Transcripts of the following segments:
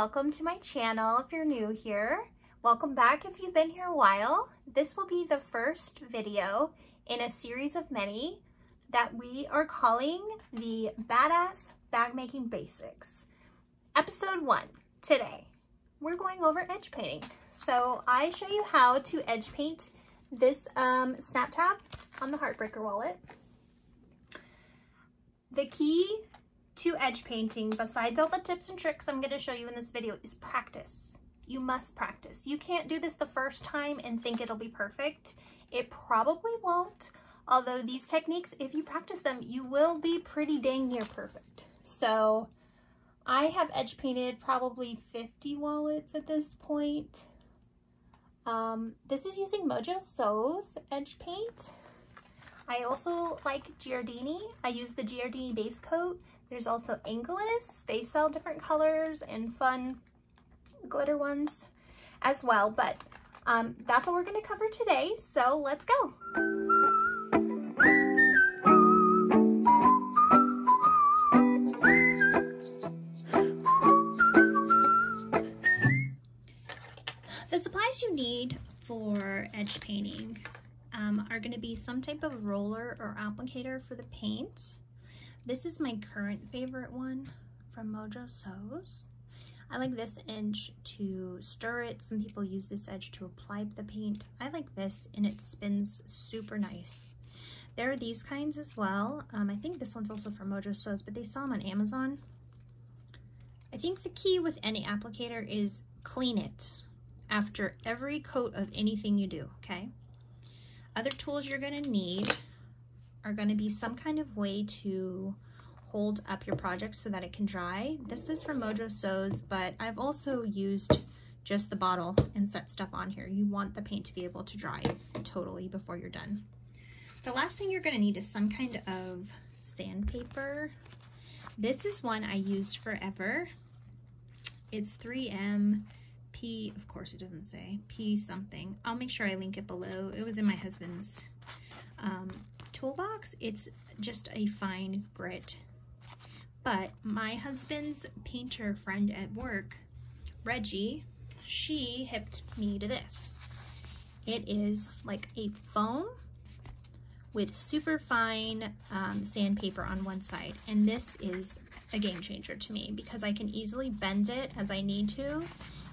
welcome to my channel if you're new here. Welcome back if you've been here a while. This will be the first video in a series of many that we are calling the Badass Bag Making Basics. Episode one, today, we're going over edge painting. So I show you how to edge paint this um, snap tab on the Heartbreaker wallet. The key to edge painting, besides all the tips and tricks I'm going to show you in this video, is practice. You must practice. You can't do this the first time and think it'll be perfect. It probably won't, although these techniques, if you practice them, you will be pretty dang near perfect. So I have edge painted probably 50 wallets at this point. Um, this is using Mojo Sews edge paint. I also like Giardini. I use the Giardini base coat. There's also Angelus. They sell different colors and fun glitter ones as well. But um, that's what we're going to cover today. So let's go. The supplies you need for edge painting um, are going to be some type of roller or applicator for the paint. This is my current favorite one from Mojo Sews. I like this edge to stir it. Some people use this edge to apply the paint. I like this and it spins super nice. There are these kinds as well. Um, I think this one's also from Mojo Sews, but they sell them on Amazon. I think the key with any applicator is clean it after every coat of anything you do, okay? Other tools you're gonna need are gonna be some kind of way to hold up your project so that it can dry. This is from Mojo Sews, but I've also used just the bottle and set stuff on here. You want the paint to be able to dry totally before you're done. The last thing you're gonna need is some kind of sandpaper. This is one I used forever. It's 3M P, of course it doesn't say, P something. I'll make sure I link it below. It was in my husband's um, toolbox. It's just a fine grit. But my husband's painter friend at work, Reggie, she hipped me to this. It is like a foam with super fine um, sandpaper on one side. And this is a game changer to me because I can easily bend it as I need to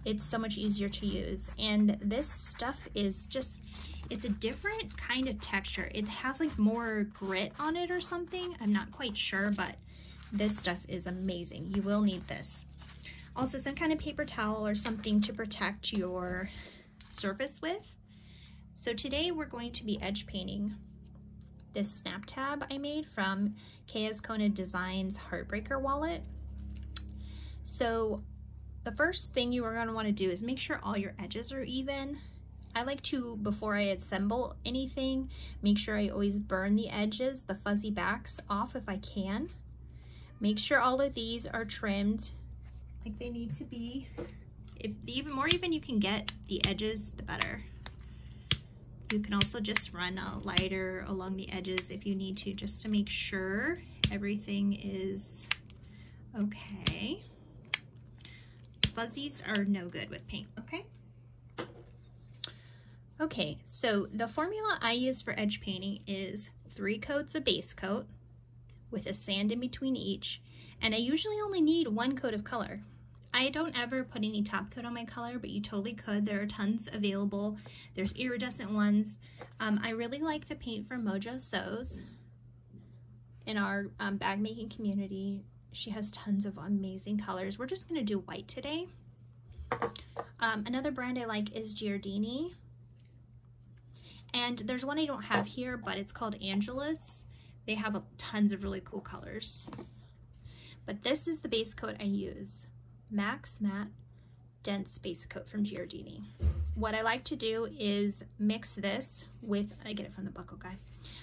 it's so much easier to use. And this stuff is just, it's a different kind of texture. It has like more grit on it or something. I'm not quite sure, but this stuff is amazing. You will need this. Also some kind of paper towel or something to protect your surface with. So today we're going to be edge painting this snap tab I made from Kazcona Designs Heartbreaker wallet. So the first thing you are going to want to do is make sure all your edges are even. I like to, before I assemble anything, make sure I always burn the edges, the fuzzy backs off if I can. Make sure all of these are trimmed like they need to be. If the even more even you can get the edges, the better. You can also just run a lighter along the edges if you need to, just to make sure everything is okay fuzzies are no good with paint, okay? Okay, so the formula I use for edge painting is three coats of base coat with a sand in between each, and I usually only need one coat of color. I don't ever put any top coat on my color, but you totally could. There are tons available. There's iridescent ones. Um, I really like the paint from Mojo Sews in our um, bag making community. She has tons of amazing colors. We're just gonna do white today. Um, another brand I like is Giardini. And there's one I don't have here, but it's called Angelus. They have a, tons of really cool colors. But this is the base coat I use. Max Matte Dense Base Coat from Giardini. What I like to do is mix this with, I get it from the Buckle Guy.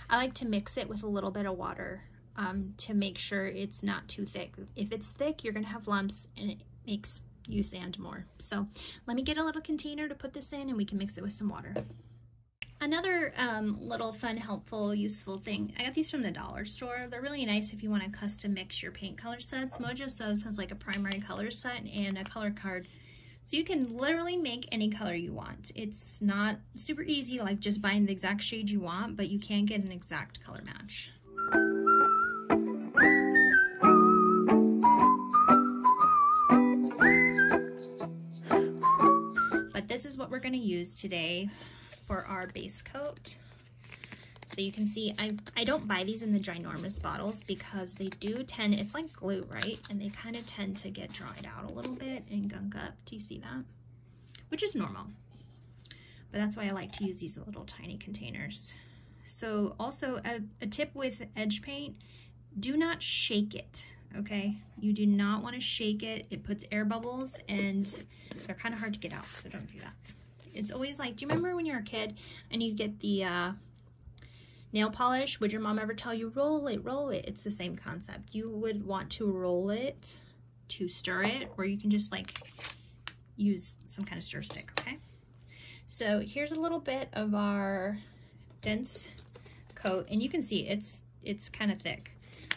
I like to mix it with a little bit of water um, to make sure it's not too thick. If it's thick, you're gonna have lumps and it makes you sand more. So let me get a little container to put this in and we can mix it with some water. Another um, little fun, helpful, useful thing, I got these from the dollar store. They're really nice if you want to custom mix your paint color sets. Mojo Sews has like a primary color set and a color card. So you can literally make any color you want. It's not super easy like just buying the exact shade you want, but you can get an exact color match. But this is what we're gonna use today for our base coat. So you can see I I don't buy these in the ginormous bottles because they do tend, it's like glue, right? And they kind of tend to get dried out a little bit and gunk up. Do you see that? Which is normal. But that's why I like to use these little tiny containers. So also a, a tip with edge paint, do not shake it, okay? You do not want to shake it. It puts air bubbles and they're kind of hard to get out, so don't do that. It's always like, do you remember when you were a kid and you'd get the uh, nail polish? Would your mom ever tell you, roll it, roll it? It's the same concept. You would want to roll it to stir it, or you can just like use some kind of stir stick, okay? So here's a little bit of our dense coat, and you can see it's it's kind of thick.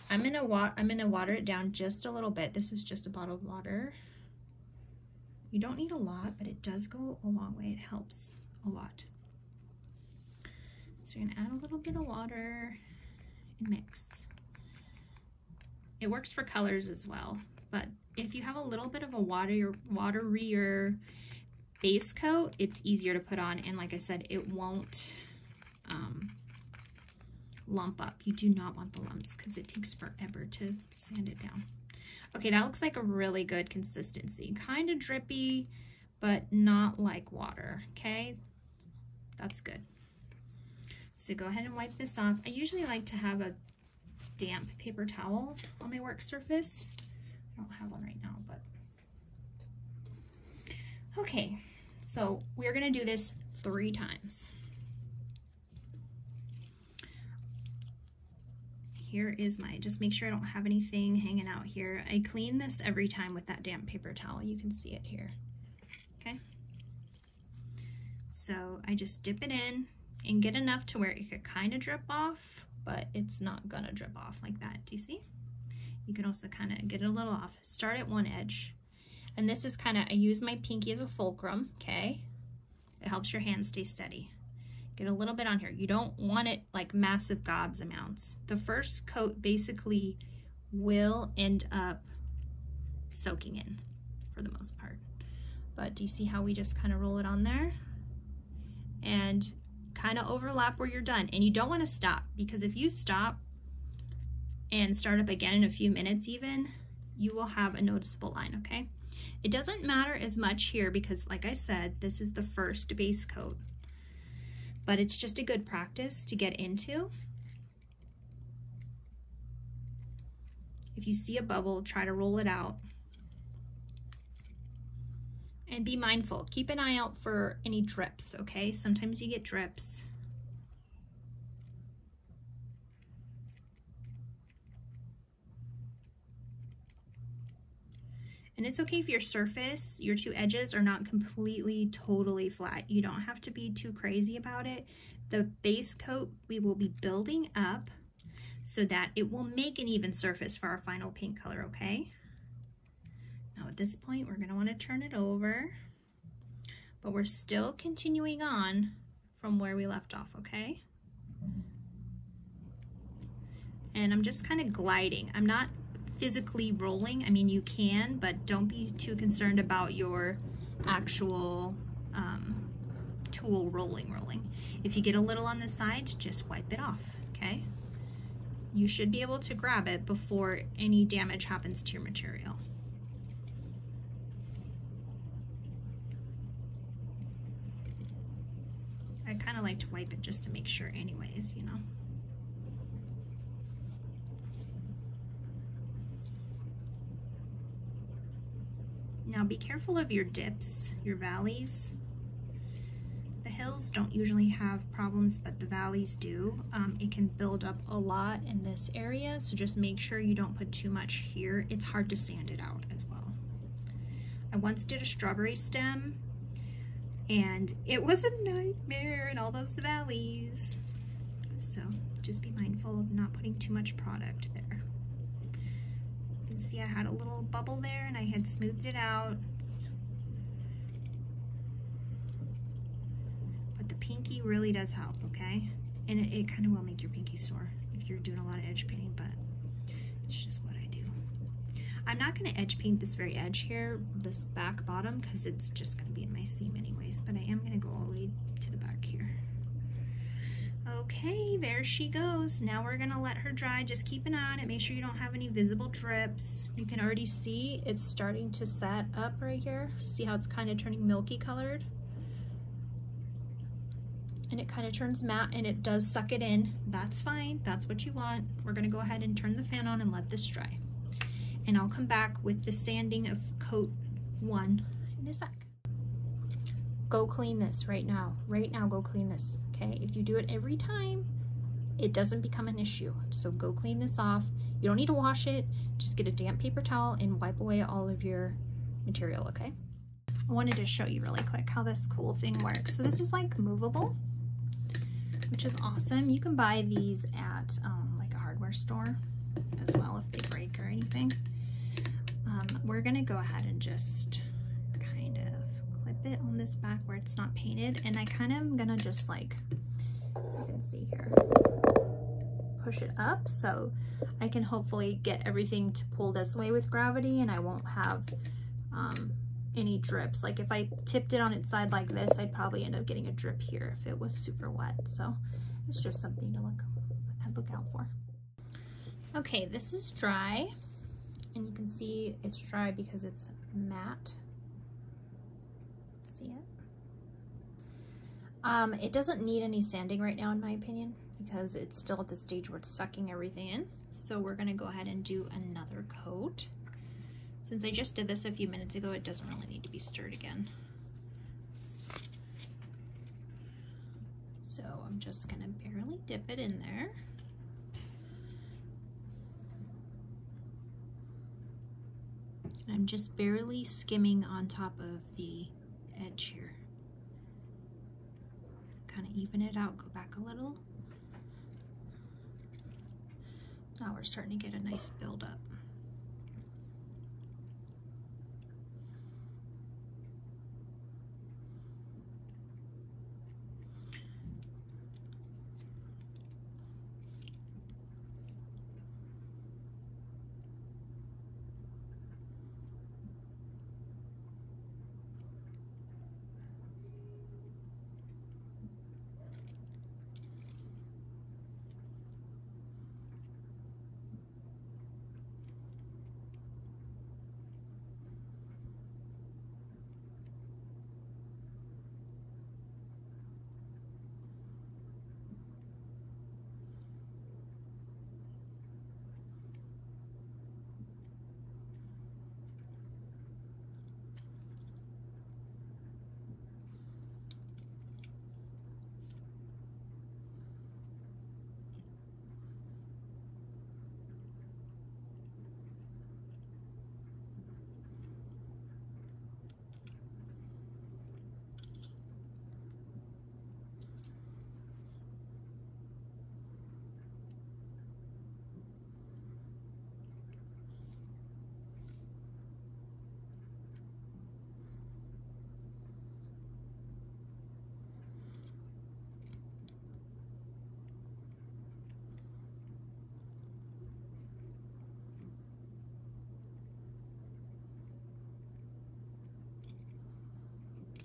I'm gonna wa I'm gonna water it down just a little bit. This is just a bottle of water. You don't need a lot, but it does go a long way. It helps a lot. So you're gonna add a little bit of water and mix. It works for colors as well, but if you have a little bit of a water, waterier base coat, it's easier to put on. And like I said, it won't um, lump up. You do not want the lumps because it takes forever to sand it down. Okay, that looks like a really good consistency. Kind of drippy, but not like water, okay? That's good. So go ahead and wipe this off. I usually like to have a damp paper towel on my work surface. I don't have one right now, but. Okay, so we're gonna do this three times. Here is my, just make sure I don't have anything hanging out here. I clean this every time with that damp paper towel. You can see it here, okay? So I just dip it in and get enough to where it could kind of drip off, but it's not gonna drip off like that. Do you see? You can also kind of get it a little off. Start at one edge. And this is kind of, I use my pinky as a fulcrum, okay? It helps your hand stay steady. Get a little bit on here. You don't want it like massive gobs amounts. The first coat basically will end up soaking in for the most part. But do you see how we just kind of roll it on there? And kind of overlap where you're done. And you don't want to stop because if you stop and start up again in a few minutes even, you will have a noticeable line, okay? It doesn't matter as much here because like I said, this is the first base coat but it's just a good practice to get into. If you see a bubble, try to roll it out. And be mindful, keep an eye out for any drips, okay? Sometimes you get drips. And it's okay if your surface, your two edges are not completely, totally flat. You don't have to be too crazy about it. The base coat we will be building up so that it will make an even surface for our final paint color, okay? Now at this point, we're gonna wanna turn it over, but we're still continuing on from where we left off, okay? And I'm just kind of gliding. I'm not physically rolling. I mean, you can, but don't be too concerned about your actual um, tool rolling rolling. If you get a little on the sides, just wipe it off, okay? You should be able to grab it before any damage happens to your material. I kind of like to wipe it just to make sure anyways, you know. Now be careful of your dips, your valleys. The hills don't usually have problems, but the valleys do. Um, it can build up a lot in this area, so just make sure you don't put too much here. It's hard to sand it out as well. I once did a strawberry stem And it was a nightmare in all those valleys. So just be mindful of not putting too much product there. See I had a little bubble there and I had smoothed it out. But the pinky really does help, okay? And it, it kind of will make your pinky sore if you're doing a lot of edge painting, but it's just what I do. I'm not going to edge paint this very edge here, this back bottom, because it's just going to be in my seam anyways, but I am going to go all the way to the back here. Okay, there she goes. Now we're gonna let her dry. Just keep an eye on it. Make sure you don't have any visible drips. You can already see it's starting to set up right here. See how it's kind of turning milky colored? And it kind of turns matte and it does suck it in. That's fine, that's what you want. We're gonna go ahead and turn the fan on and let this dry. And I'll come back with the sanding of coat one in a sec. Go clean this right now. Right now, go clean this okay? If you do it every time, it doesn't become an issue. So go clean this off. You don't need to wash it. Just get a damp paper towel and wipe away all of your material, okay? I wanted to show you really quick how this cool thing works. So this is like movable, which is awesome. You can buy these at um, like a hardware store as well if they break or anything. Um, we're gonna go ahead and just on this back where it's not painted and I kind of am gonna just like you can see here push it up so I can hopefully get everything to pull this way with gravity and I won't have um, any drips. Like if I tipped it on its side like this I'd probably end up getting a drip here if it was super wet. So it's just something to look look out for. Okay this is dry and you can see it's dry because it's matte see it. Um, it doesn't need any sanding right now in my opinion because it's still at the stage where it's sucking everything in. So we're gonna go ahead and do another coat. Since I just did this a few minutes ago, it doesn't really need to be stirred again. So I'm just gonna barely dip it in there. And I'm just barely skimming on top of the edge here. Kind of even it out, go back a little. Now we're starting to get a nice build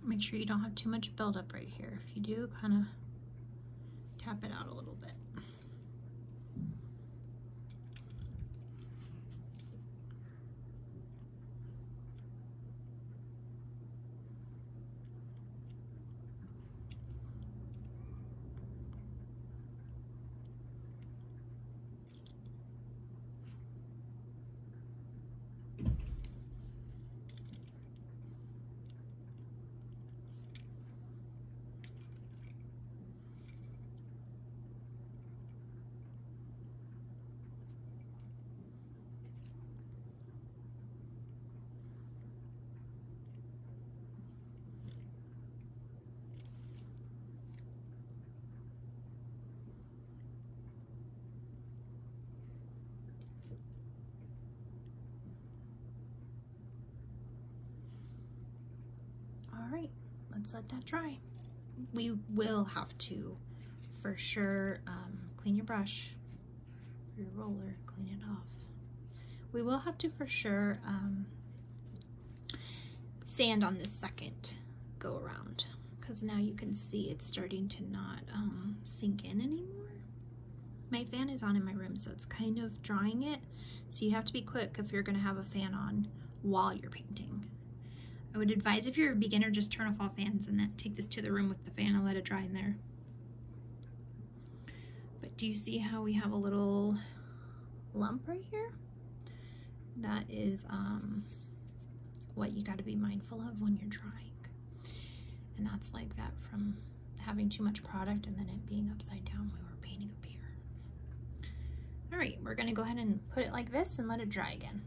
Make sure you don't have too much buildup right here. If you do, kind of tap it out a little bit. Right, let's let that dry. We will have to, for sure, um, clean your brush, your roller, clean it off. We will have to, for sure, um, sand on this second go around because now you can see it's starting to not um, sink in anymore. My fan is on in my room, so it's kind of drying it. So you have to be quick if you're gonna have a fan on while you're painting. I would advise if you're a beginner, just turn off all fans and then take this to the room with the fan and let it dry in there. But do you see how we have a little lump right here? That is um, what you gotta be mindful of when you're drying. And that's like that from having too much product and then it being upside down when we're painting up here. All right, we're gonna go ahead and put it like this and let it dry again.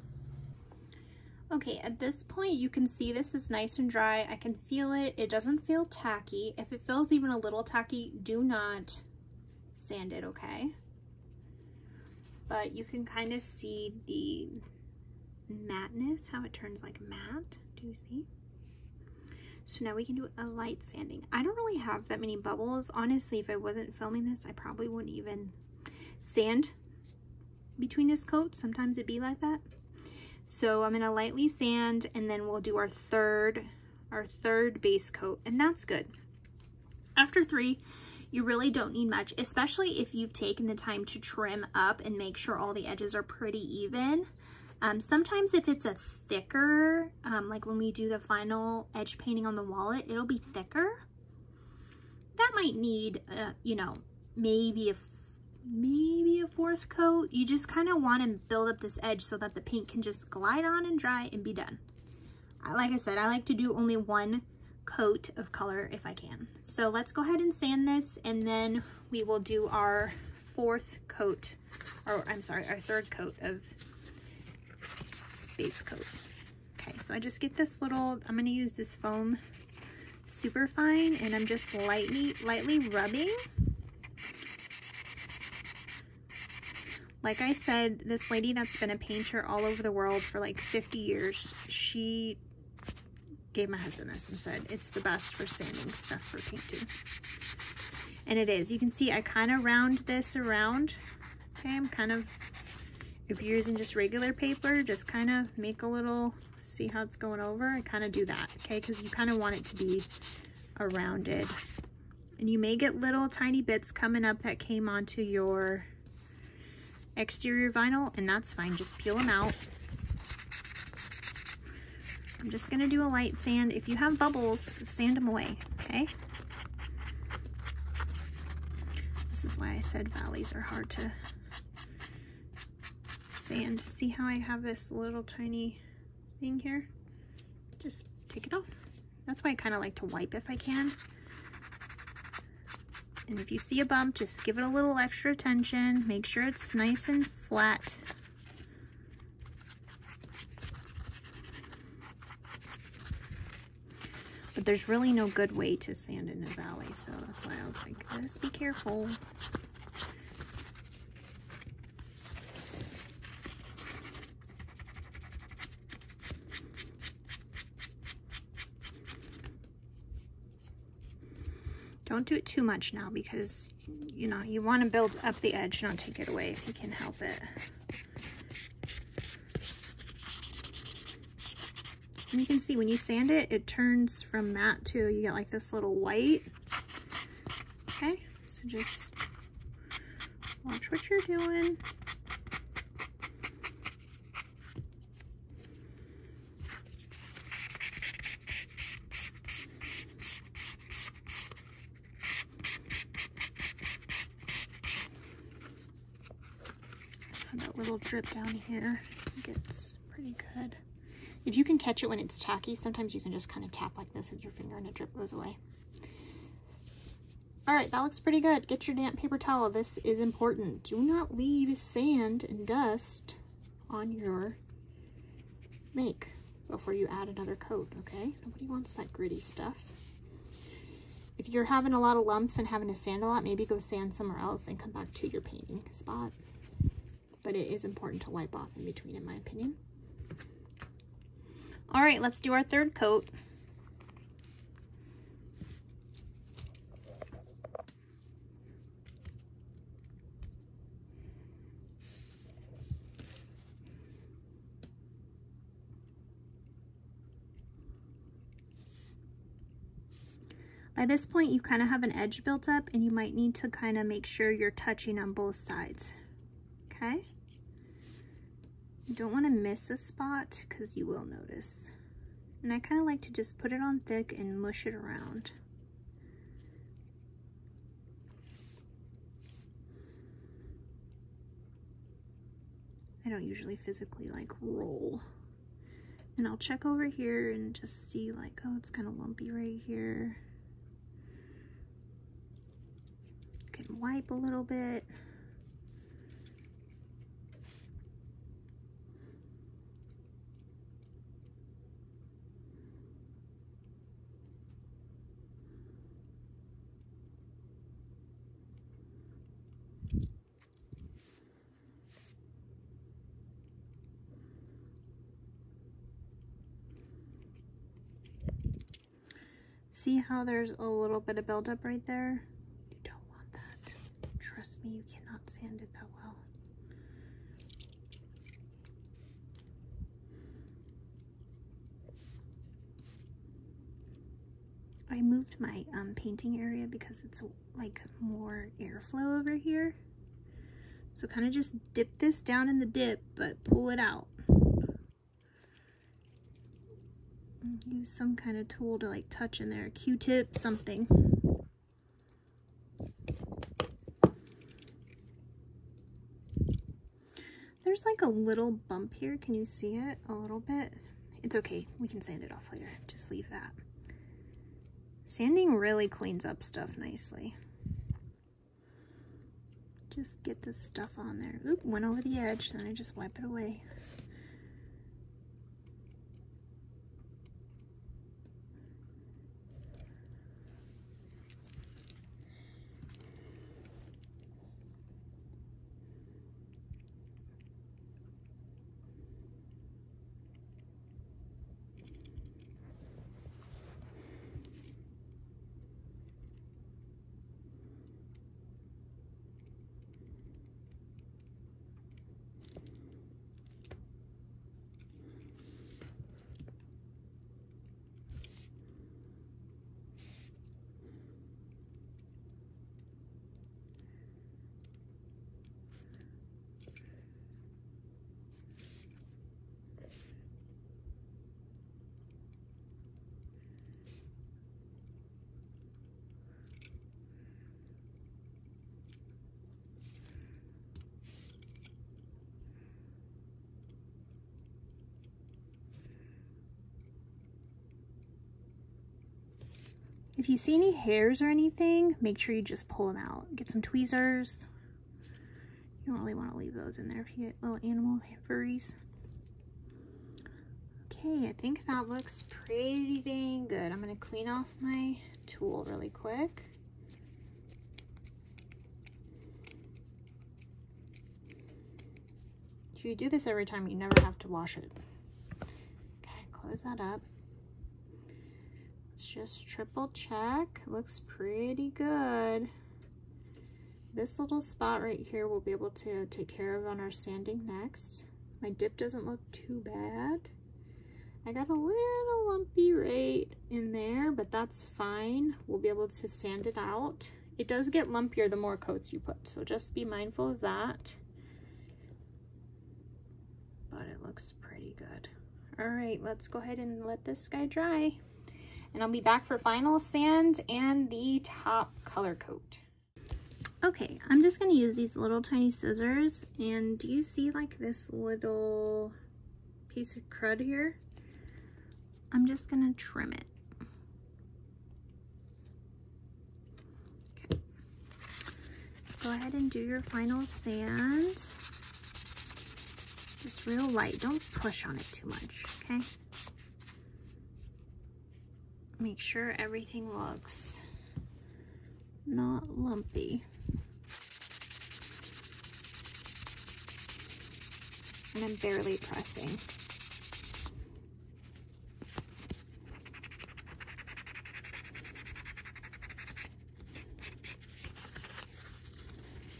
Okay, at this point you can see this is nice and dry. I can feel it. It doesn't feel tacky. If it feels even a little tacky, do not sand it, okay? But you can kind of see the matteness, how it turns like matte. Do you see? So now we can do a light sanding. I don't really have that many bubbles. Honestly, if I wasn't filming this, I probably wouldn't even sand between this coat. Sometimes it'd be like that. So I'm gonna lightly sand and then we'll do our third, our third base coat and that's good. After three, you really don't need much, especially if you've taken the time to trim up and make sure all the edges are pretty even. Um, sometimes if it's a thicker, um, like when we do the final edge painting on the wallet, it'll be thicker. That might need, uh, you know, maybe a maybe a fourth coat. You just kind of want to build up this edge so that the paint can just glide on and dry and be done. Like I said, I like to do only one coat of color if I can. So let's go ahead and sand this and then we will do our fourth coat, or I'm sorry, our third coat of base coat. Okay, so I just get this little, I'm gonna use this foam super fine and I'm just lightly, lightly rubbing. Like I said, this lady that's been a painter all over the world for like 50 years, she gave my husband this and said it's the best for sanding stuff for painting. And it is. You can see I kind of round this around. Okay, I'm kind of if you're using just regular paper, just kind of make a little, see how it's going over? I kind of do that, okay? Because you kind of want it to be a rounded. And you may get little tiny bits coming up that came onto your exterior vinyl, and that's fine. Just peel them out. I'm just gonna do a light sand. If you have bubbles, sand them away, okay? This is why I said valleys are hard to sand. See how I have this little tiny thing here? Just take it off. That's why I kind of like to wipe if I can. And if you see a bump, just give it a little extra attention. Make sure it's nice and flat. But there's really no good way to sand in a valley, so that's why I was like, just be careful. Don't do it too much now because, you know, you want to build up the edge, not take it away if you can help it. And you can see when you sand it, it turns from matte to, you get like this little white. Okay, so just watch what you're doing. Drip down here. it Gets pretty good. If you can catch it when it's tacky, sometimes you can just kind of tap like this with your finger and a drip goes away. All right, that looks pretty good. Get your damp paper towel. This is important. Do not leave sand and dust on your make before you add another coat, okay? Nobody wants that gritty stuff. If you're having a lot of lumps and having to sand a lot, maybe go sand somewhere else and come back to your painting spot but it is important to wipe off in between in my opinion. All right, let's do our third coat. By this point, you kind of have an edge built up and you might need to kind of make sure you're touching on both sides, okay? You don't want to miss a spot because you will notice. And I kind of like to just put it on thick and mush it around. I don't usually physically like roll. And I'll check over here and just see like, oh, it's kind of lumpy right here. Can wipe a little bit. See how there's a little bit of buildup right there? You don't want that. Trust me, you cannot sand it that well. I moved my um, painting area because it's like more airflow over here. So kind of just dip this down in the dip, but pull it out. Use some kind of tool to like touch in there, Q-tip, something. There's like a little bump here. Can you see it a little bit? It's okay. We can sand it off later. Just leave that. Sanding really cleans up stuff nicely. Just get this stuff on there. Oop, went over the edge. Then I just wipe it away. If you see any hairs or anything, make sure you just pull them out. Get some tweezers. You don't really want to leave those in there if you get little animal furries. Okay, I think that looks pretty dang good. I'm going to clean off my tool really quick. If you do this every time, you never have to wash it. Okay, close that up just triple check. Looks pretty good. This little spot right here we'll be able to take care of on our sanding next. My dip doesn't look too bad. I got a little lumpy right in there, but that's fine. We'll be able to sand it out. It does get lumpier the more coats you put, so just be mindful of that. But it looks pretty good. All right, let's go ahead and let this guy dry and I'll be back for final sand and the top color coat. Okay, I'm just gonna use these little tiny scissors and do you see like this little piece of crud here? I'm just gonna trim it. Okay. Go ahead and do your final sand. Just real light, don't push on it too much, okay? Make sure everything looks not lumpy. And I'm barely pressing.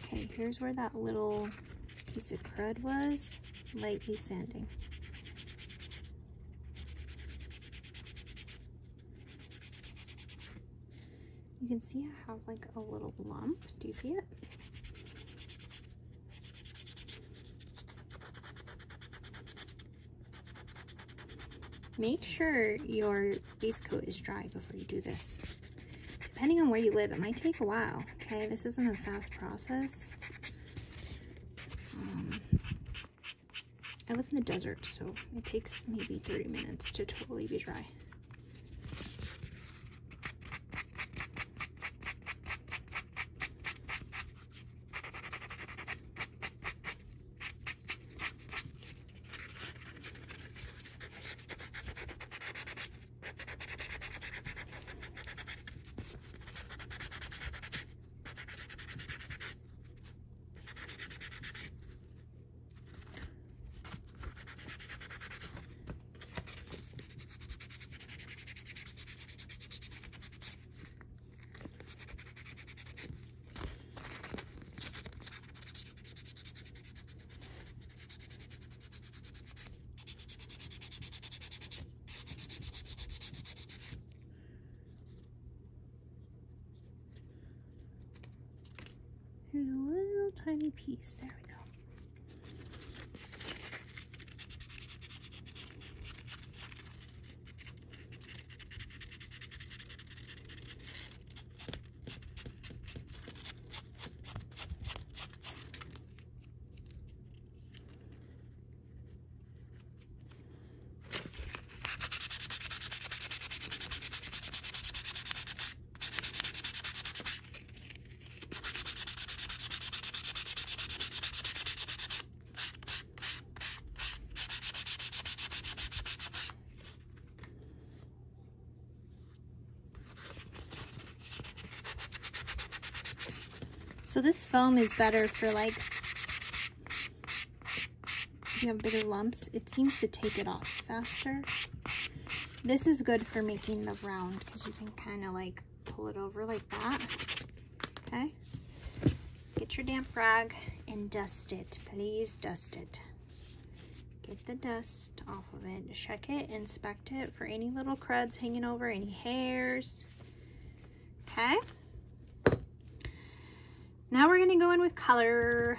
Okay, here's where that little piece of crud was, lightly sanding. You can see I have like a little lump. Do you see it? Make sure your base coat is dry before you do this. Depending on where you live, it might take a while, okay? This isn't a fast process. Um, I live in the desert, so it takes maybe 30 minutes to totally be dry. Here's a little tiny piece. There we go. So this foam is better for like, if you have bigger lumps, it seems to take it off faster. This is good for making the round because you can kind of like pull it over like that. Okay. Get your damp rag and dust it. Please dust it. Get the dust off of it. Check it, inspect it for any little cruds hanging over, any hairs. Okay. Now we're gonna go in with color.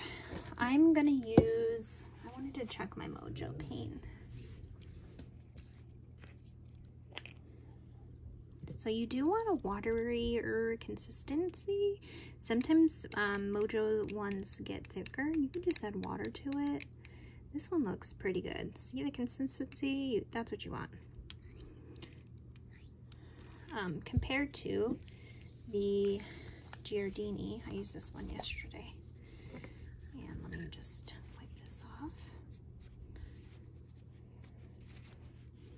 I'm gonna use, I wanted to check my Mojo paint. So you do want a waterier consistency. Sometimes um, Mojo ones get thicker. You can just add water to it. This one looks pretty good. See the consistency? That's what you want. Um, compared to the Giardini. I used this one yesterday. And let me just wipe this off.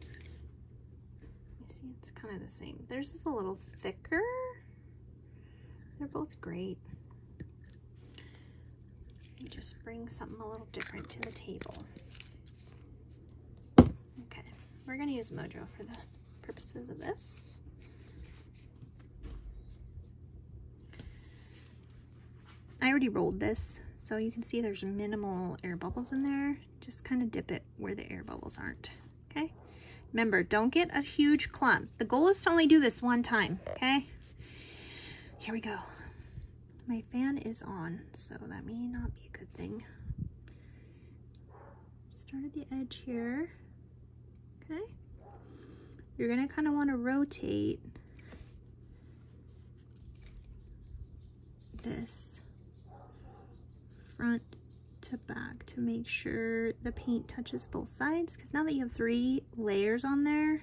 You see, it's kind of the same. Theirs is a little thicker. They're both great. You just bring something a little different to the table. Okay, we're gonna use Mojo for the purposes of this. I already rolled this, so you can see there's minimal air bubbles in there. Just kind of dip it where the air bubbles aren't, okay? Remember, don't get a huge clump. The goal is to only do this one time, okay? Here we go. My fan is on, so that may not be a good thing. Start at the edge here, okay? You're gonna kind of want to rotate this front to back to make sure the paint touches both sides because now that you have three layers on there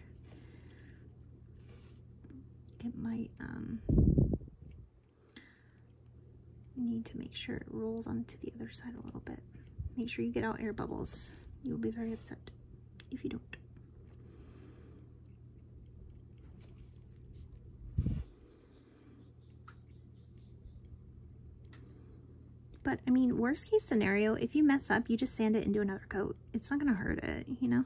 it might um, need to make sure it rolls onto the other side a little bit. Make sure you get out air bubbles. You'll be very upset if you don't But I mean, worst case scenario, if you mess up, you just sand it do another coat. It's not to hurt it, you know?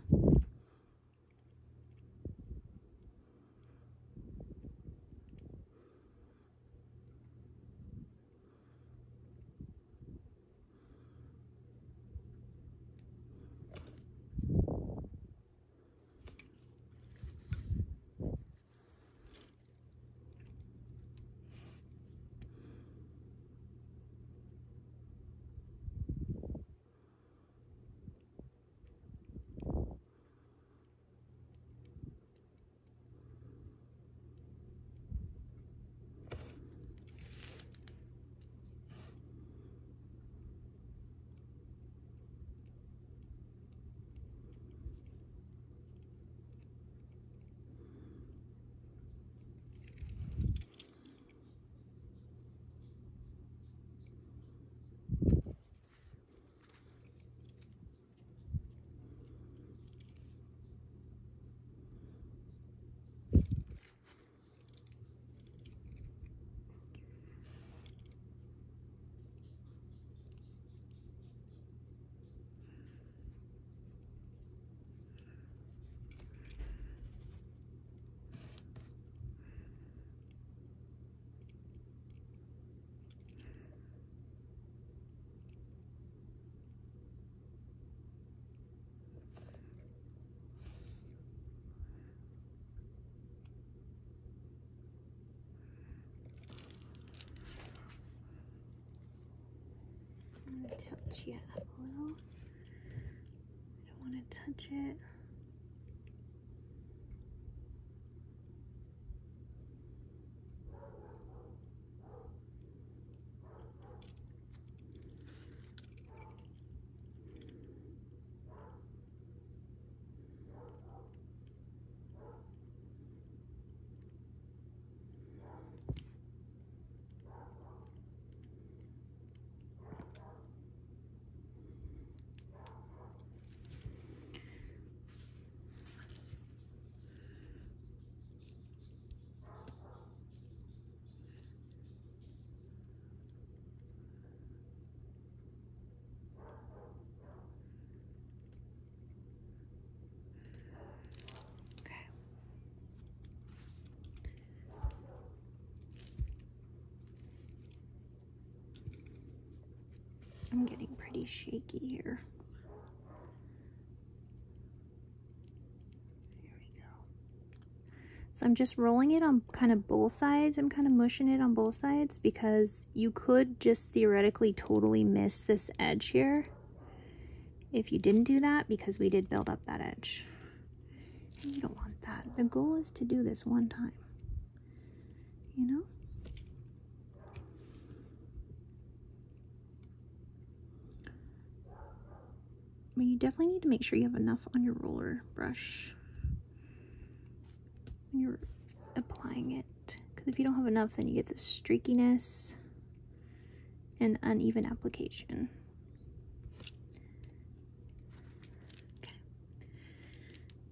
Tilt you up a little. I don't want to touch it. I'm getting pretty shaky here. There we go. So I'm just rolling it on kind of both sides. I'm kind of mushing it on both sides because you could just theoretically totally miss this edge here if you didn't do that because we did build up that edge. You don't want that. The goal is to do this one time, you know? Definitely need to make sure you have enough on your roller brush when you're applying it. Because if you don't have enough, then you get this streakiness and uneven application. Okay.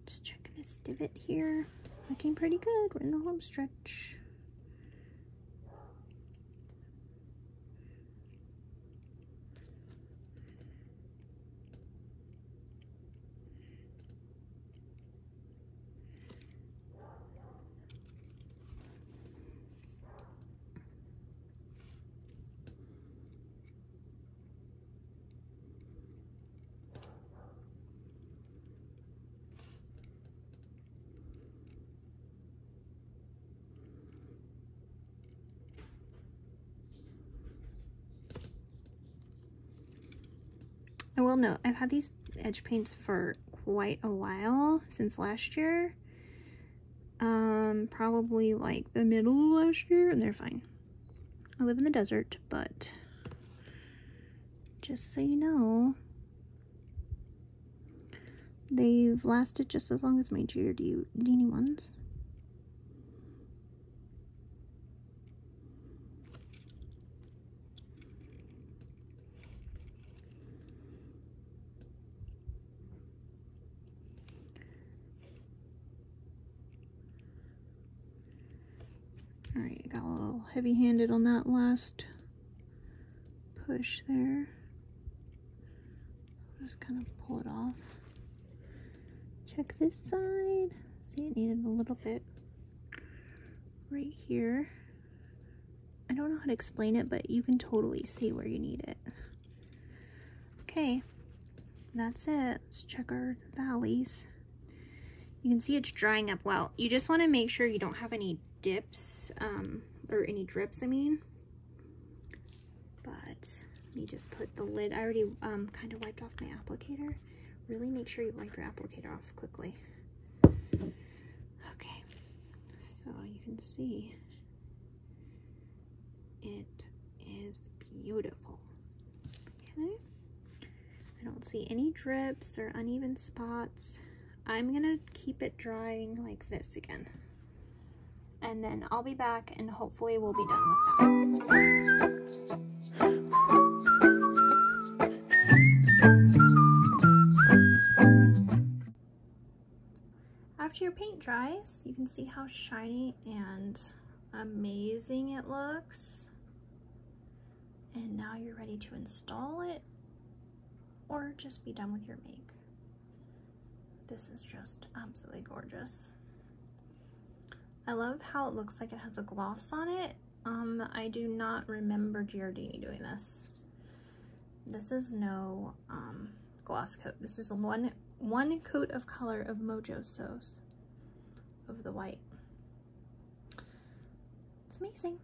Let's check this divot here. Looking pretty good. We're in the home stretch. I will note, I've had these edge paints for quite a while, since last year. Um, probably like the middle of last year, and they're fine. I live in the desert, but just so you know, they've lasted just as long as my Giardini ones. Alright, got a little heavy-handed on that last push there. Just kind of pull it off. Check this side. See, it needed a little bit right here. I don't know how to explain it, but you can totally see where you need it. Okay, that's it. Let's check our valleys. You can see it's drying up well. You just want to make sure you don't have any dips, um, or any drips, I mean. But let me just put the lid. I already um, kind of wiped off my applicator. Really make sure you wipe your applicator off quickly. Okay, so you can see it is beautiful. Okay, I don't see any drips or uneven spots. I'm gonna keep it drying like this again and then I'll be back and hopefully we'll be done with that. After your paint dries, you can see how shiny and amazing it looks. And now you're ready to install it or just be done with your make. This is just absolutely gorgeous. I love how it looks like it has a gloss on it. Um, I do not remember Giardini doing this. This is no um, gloss coat. This is one one coat of color of Mojo Sews of the white. It's amazing.